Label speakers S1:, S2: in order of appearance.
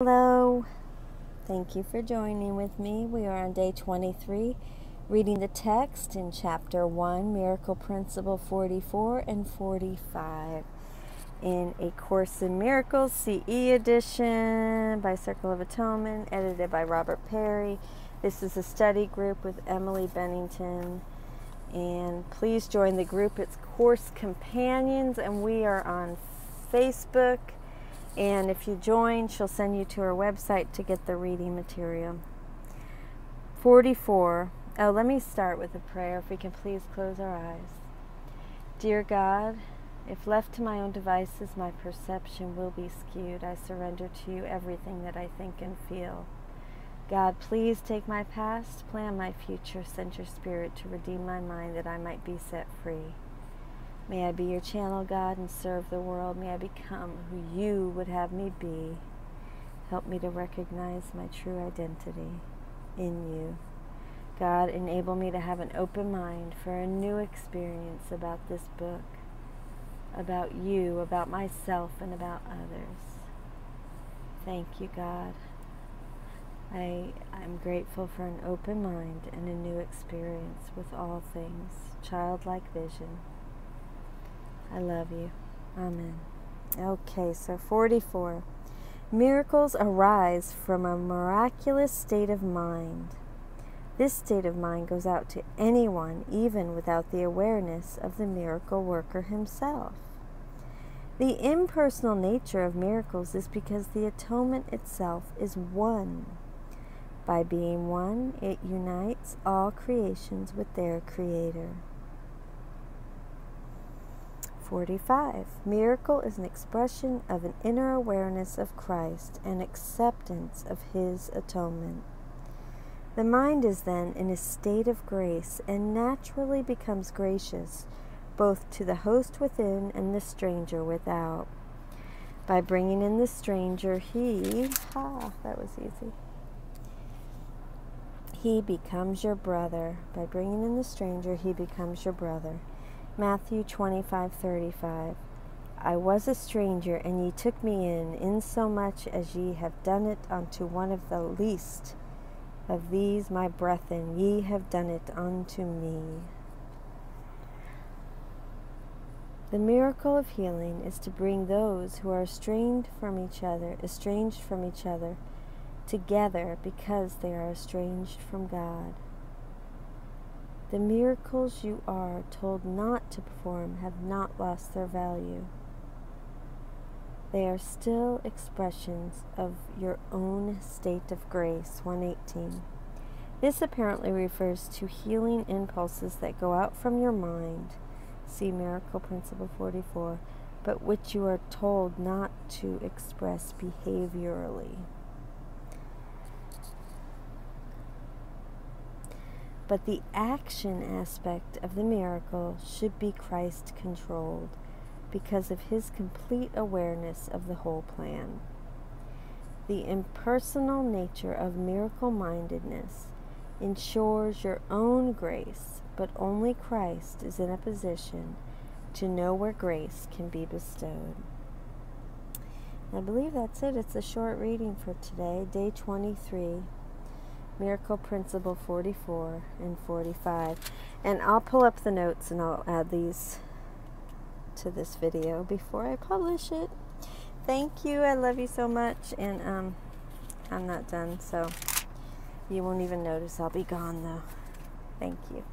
S1: Hello. Thank you for joining with me. We are on day 23, reading the text in chapter 1, Miracle Principle 44 and 45 in A Course in Miracles, CE edition by Circle of Atonement, edited by Robert Perry. This is a study group with Emily Bennington. And please join the group. It's Course Companions, and we are on Facebook and if you join, she'll send you to her website to get the reading material. 44. Oh, let me start with a prayer. If we can please close our eyes. Dear God, if left to my own devices, my perception will be skewed. I surrender to you everything that I think and feel. God, please take my past, plan my future, send your spirit to redeem my mind that I might be set free. May I be your channel, God, and serve the world. May I become who you would have me be. Help me to recognize my true identity in you. God, enable me to have an open mind for a new experience about this book, about you, about myself, and about others. Thank you, God. I, I'm grateful for an open mind and a new experience with all things, childlike vision. I love you. Amen. Okay, so 44. Miracles arise from a miraculous state of mind. This state of mind goes out to anyone, even without the awareness of the miracle worker himself. The impersonal nature of miracles is because the atonement itself is one. By being one, it unites all creations with their Creator. 45. Miracle is an expression of an inner awareness of Christ and acceptance of His atonement. The mind is then in a state of grace and naturally becomes gracious both to the host within and the stranger without. By bringing in the stranger, he, ha, that was easy. He becomes your brother. By bringing in the stranger, he becomes your brother. Matthew 25:35 I was a stranger and ye took me in insomuch as ye have done it unto one of the least of these my brethren ye have done it unto me. The miracle of healing is to bring those who are estranged from each other estranged from each other together because they are estranged from God the miracles you are told not to perform have not lost their value. They are still expressions of your own state of grace. 118. This apparently refers to healing impulses that go out from your mind. See Miracle Principle 44, but which you are told not to express behaviorally. But the action aspect of the miracle should be Christ controlled because of his complete awareness of the whole plan. The impersonal nature of miracle mindedness ensures your own grace, but only Christ is in a position to know where grace can be bestowed. I believe that's it. It's a short reading for today, day 23. Miracle Principle 44 and 45. And I'll pull up the notes and I'll add these to this video before I publish it. Thank you. I love you so much. And um, I'm not done, so you won't even notice I'll be gone though. Thank you.